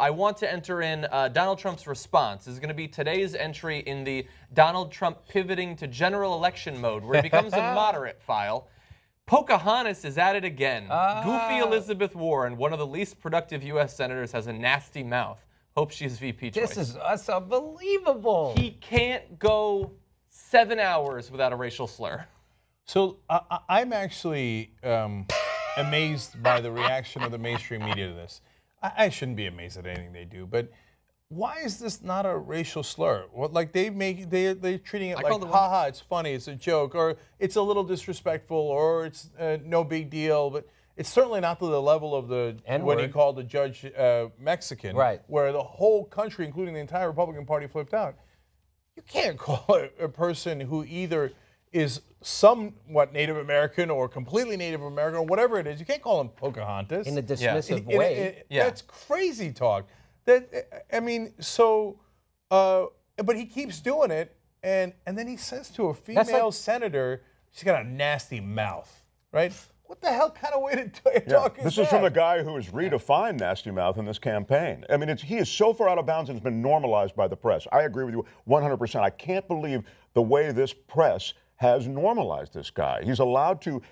I want to enter in uh, Donald Trump's response. This is going to be today's entry in the Donald Trump pivoting to general election mode, where he becomes a moderate file. Pocahontas is at it again. Goofy Elizabeth Warren, one of the least productive U.S. senators, has a nasty mouth. Hope she's VP choice. This is that's unbelievable. he can't go seven hours without a racial slur. So I I- I'm actually um, amazed by the reaction of the mainstream media to this. I, I shouldn't be amazed at anything they do, but why is this not a racial slur? What like they make they they're treating it I like called it one. haha, it's funny, it's a joke, or it's a little disrespectful, or it's uh, no big deal, but. It's certainly not to the level of the when he called the judge uh, Mexican, Right. Where the whole country, including the entire Republican Party, flipped out you can't call a, a person who either is somewhat Native American or completely Native American or whatever it is. You can't call him Pocahontas in a Yeah. dismissive In- in- way. in- Yeah. That's crazy talk. That I mean, so, uh, but he keeps doing it, and and then he says to a female like- senator, she's got a nasty mouth, right? What the hell kind of way to t- Yeah, talk is this is from that? the guy who has redefined nasty mouth in this campaign. I mean, it's, he is so far out of bounds and it's been normalized by the press. I agree with you 100%. I can't believe the way this press has normalized this guy. He's allowed to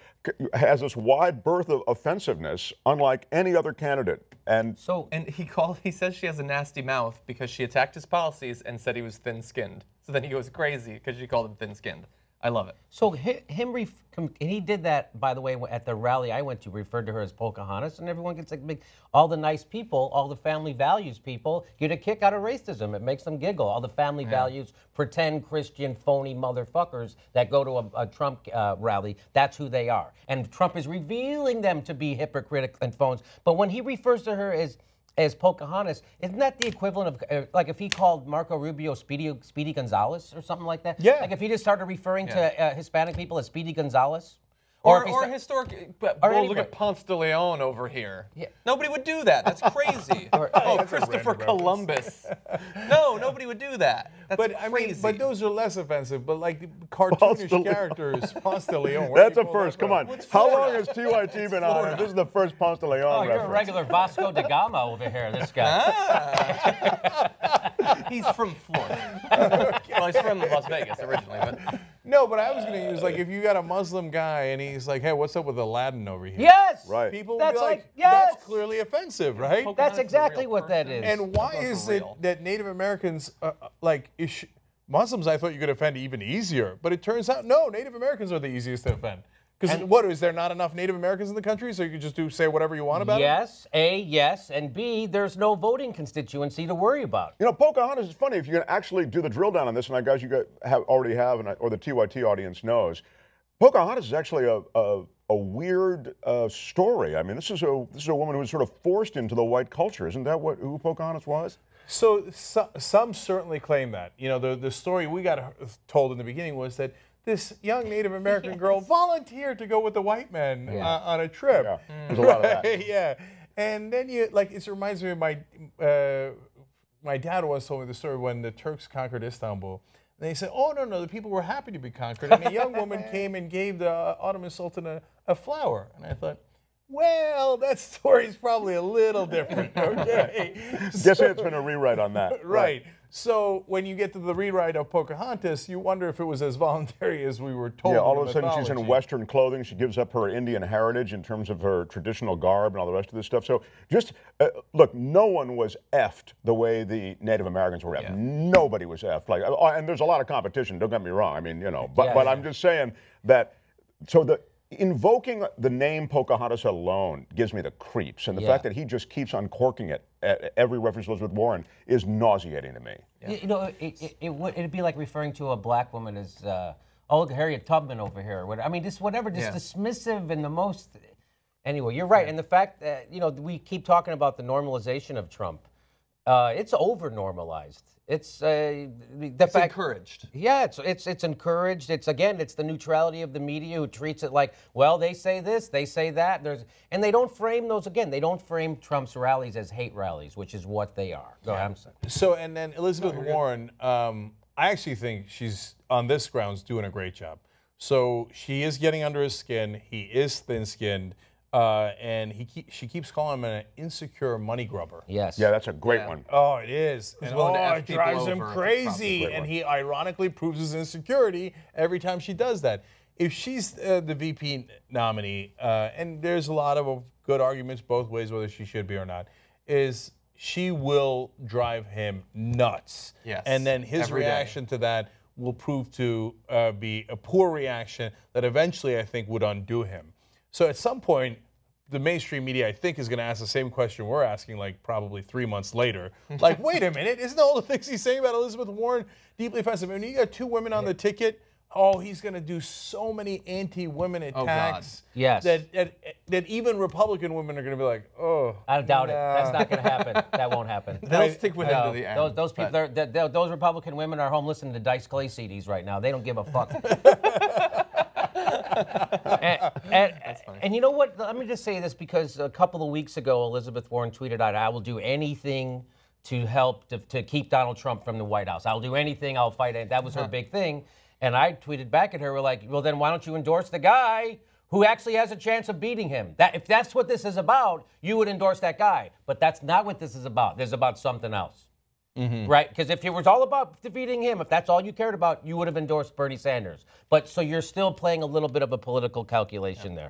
has this wide berth of offensiveness, unlike any other candidate. And so And he called. He says she has a nasty mouth because she attacked his policies and said he was thin-skinned. So then he goes crazy because she called him thin-skinned. I love it. So hi- him, ref- and he did that, by the way, at the rally I went to, referred to her as Pocahontas, and everyone gets like big. All the nice people, all the family values people, get a kick out of racism. It makes them giggle. All the family values, pretend Christian phony motherfuckers that go to a, a Trump uh, rally, that's who they are. And Trump is revealing them to be hypocritical and phones. But when he refers to her as as Pocahontas, isn't that the equivalent of uh, like if he called Marco Rubio Speedy, Speedy Gonzalez or something like that? Yeah. Like if he just started referring to uh, Hispanic people as Speedy Gonzalez? Or, if he or sta- historic. But or well, look at Ponce de Leon over here. Yeah. Nobody would do that. That's crazy. oh, Christopher Columbus. no, nobody would do that. That's But I mean, but those are less offensive. But like cartoonish de Leon. characters, Ponce de Leon. that's a you pull that first. Come from? on. How long has TYT been on? This is the first Ponce de Leon Oh, you're a regular Vasco da Gama over here, this guy. Ah. he's from Florida. well, he's from Las Vegas originally, but No, but I was going to use like if you got a Muslim guy and he's like, "Hey, what's up with Aladdin over here?" yes! Right. People would That's be like, like- yes! "That's clearly offensive, right?" Pocahontas That's exactly what that person. is. And why Those are is it that Native Americans, uh, uh, like, is Muslims, I thought you could offend even easier, but it turns out no, Native Americans are the easiest to offend. Because what is there not enough Native Americans in the country, so you can just do say whatever you want about it? Yes, A, yes, and B, there's no voting constituency to worry about. You know, Pocahontas is funny if you can actually do the drill down on this, and I guys you got, have, already have, and I, or the TYT audience knows. Pocahontas is actually a, a, a weird uh, story. I mean, this is a this is a woman who was sort of forced into the white culture. Isn't that what who Pocahontas was? So, so some certainly claim that. You know, the, the story we got told in the beginning was that this young Native American girl volunteered to go with the white men Yeah. uh, on a trip. Yeah, there's a lot of that. yeah. And then you like it reminds me of my uh, my dad once told me the story when the Turks conquered Istanbul. And they said, "Oh no, no, the people were happy to be conquered." And a young woman came and gave the Ottoman Sultan a, a flower. And I thought, well, that story's probably a little different. Okay. Guessing it's been a rewrite on that. Right. So when you get to the rewrite of Pocahontas, you wonder if it was as voluntary as we were told. Yeah, all of a sudden she's in. Western clothing. She gives up her Indian heritage in terms of her traditional garb and all the rest of this stuff. So just uh, look, no one was effed the way the Native Americans were effed. Yeah. Nobody was effed. Like, uh, and there's a lot of competition. Don't get me wrong. I mean, you know, but Yeah, but yeah. I'm just saying that. So the invoking the name Pocahontas alone gives me the creeps, and the Yeah. fact that he just keeps uncorking it at every reference to Elizabeth Warren is nauseating to me. You, you know, it, it, it would it'd be like referring to a black woman as, uh, oh, look, Harriet Tubman over here. I mean, just whatever, just Yeah. dismissive and the most. Anyway, you're right, and the fact that you know we keep talking about the normalization of Trump, uh, it's over normalized. It's uh, the the it's fact. encouraged. Yeah, it's it's it's encouraged. It's again, it's the neutrality of the media who treats it like, well, they say this, they say that. There's and they don't frame those again. They don't frame Trump's rallies as hate rallies, which is what they are. Go ahead. I'm sorry. So and then Elizabeth Warren, um, I actually think she's on this grounds doing a great job. So she is getting under his skin. He is thin-skinned. Uh, and he keep, she keeps calling him an insecure money grubber. Yes. Yeah, that's a great Yeah. one. Oh, it is. And oh, it drives him crazy. And one. he ironically proves his insecurity every time she does that. If she's uh, the VP nominee, uh, and there's a lot of uh, good arguments both ways whether she should be or not, is she will drive him nuts. Yes, And then his every day. reaction to that will prove to uh, be a poor reaction that eventually I think would undo him. So at some point, the mainstream media, I think, is going to ask the same question we're asking, like probably three months later. Like, wait a minute, isn't all the things he's saying about Elizabeth Warren deeply offensive? And you got two women on the ticket. Oh, he's going to do so many anti-women oh, God. attacks. Yes. That, that that even Republican women are going to be like, oh. I doubt it. That's not going to happen. that won't happen. They'll stick with him to the end. those, those people, but- they're, they're- those Republican women are home listening to Dice Clay CDs right now. They don't give a fuck. and, and, and you know what? Let me just say this because a couple of weeks ago, Elizabeth Warren tweeted out, "I will do anything to help to, to keep Donald Trump from the White House. I'll do anything. I'll fight it." That was her uh-huh. big thing. And I tweeted back at her, "We're like, well, then why don't you endorse the guy?" Who actually has a chance of beating him? That if that's what this is about, you would endorse that guy. But that's not what this is about. This is about something else. Mm-hmm. Right? Because if it was all about defeating him, if that's all you cared about, you would have endorsed Bernie Sanders. But so you're still playing a little bit of a political calculation there.